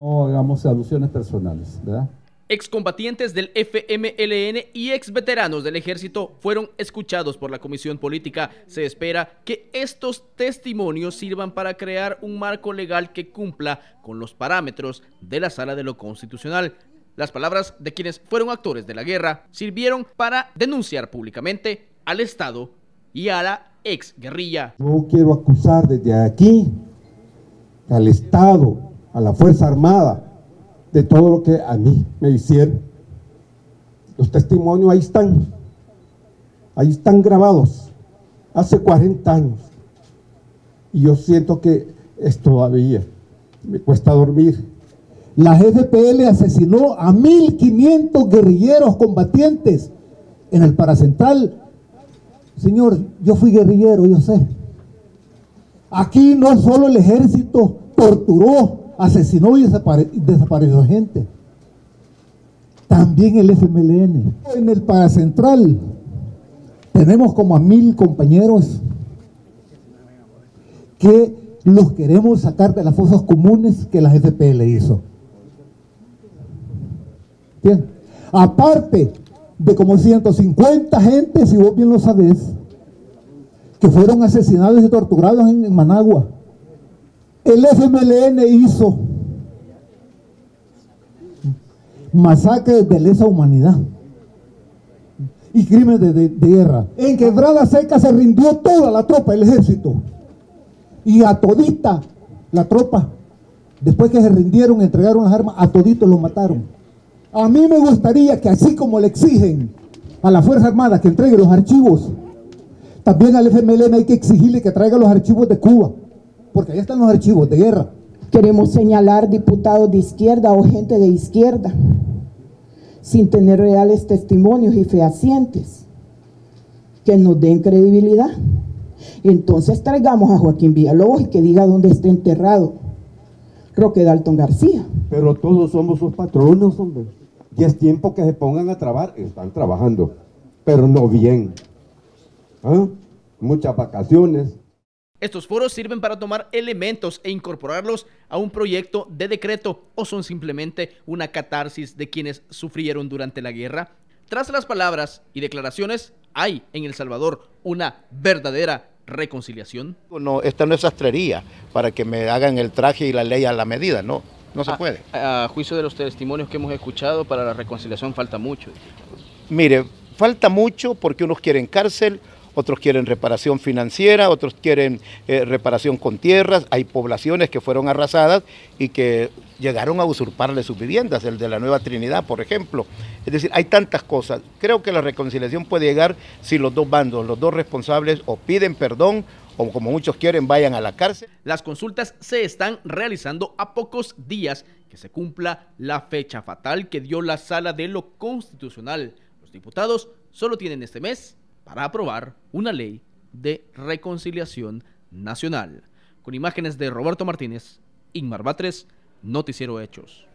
No hagamos alusiones personales, ¿verdad? Excombatientes del FMLN y ex veteranos del ejército fueron escuchados por la Comisión Política. Se espera que estos testimonios sirvan para crear un marco legal que cumpla con los parámetros de la Sala de lo Constitucional. Las palabras de quienes fueron actores de la guerra sirvieron para denunciar públicamente al Estado y a la ex guerrilla. Yo quiero acusar desde aquí al Estado, a la Fuerza Armada, de todo lo que a mí me hicieron. Los testimonios ahí están, ahí están grabados, hace 40 años. Y yo siento que es todavía, me cuesta dormir. La FPL asesinó a 1.500 guerrilleros combatientes en el Paracentral. Señor, yo fui guerrillero, yo sé. Aquí no solo el ejército torturó asesinó y desapareció gente. También el FMLN. En el Paracentral tenemos como a mil compañeros que los queremos sacar de las fosas comunes que la FPL hizo. Bien. Aparte de como 150 gente, si vos bien lo sabés, que fueron asesinados y torturados en Managua el FMLN hizo masacres de lesa humanidad y crímenes de, guerra. En Quebrada Seca se rindió toda la tropa, el ejército. Y a todita la tropa, después que se rindieron, entregaron las armas, a toditos los mataron. A mí me gustaría que así como le exigen a la Fuerza Armada que entregue los archivos, también al FMLN hay que exigirle que traiga los archivos de Cuba porque ahí están los archivos de guerra. Queremos señalar diputados de izquierda o gente de izquierda, sin tener reales testimonios y fehacientes, que nos den credibilidad. Entonces traigamos a Joaquín Villalobos y que diga dónde está enterrado Roque Dalton García. Pero todos somos sus patronos, hombre. Y es tiempo que se pongan a trabajar. Están trabajando, pero no bien. ¿Ah? Muchas vacaciones, estos foros sirven para tomar elementos e incorporarlos a un proyecto de decreto o son simplemente una catarsis de quienes sufrieron durante la guerra. Tras las palabras y declaraciones, hay en El Salvador una verdadera reconciliación. No, esta no es sastrería para que me hagan el traje y la ley a la medida, no, no se puede. A, juicio de los testimonios que hemos escuchado, para la reconciliación falta mucho. Mire, falta mucho porque unos quieren cárcel, otros quieren reparación financiera, otros quieren eh, reparación con tierras, hay poblaciones que fueron arrasadas y que llegaron a usurparle sus viviendas, el de la Nueva Trinidad, por ejemplo. Es decir, hay tantas cosas. Creo que la reconciliación puede llegar si los dos bandos, los dos responsables, o piden perdón o como muchos quieren, vayan a la cárcel. Las consultas se están realizando a pocos días que se cumpla la fecha fatal que dio la Sala de lo Constitucional. Los diputados solo tienen este mes para aprobar una ley de reconciliación nacional. Con imágenes de Roberto Martínez, Inmar Batres, Noticiero Hechos.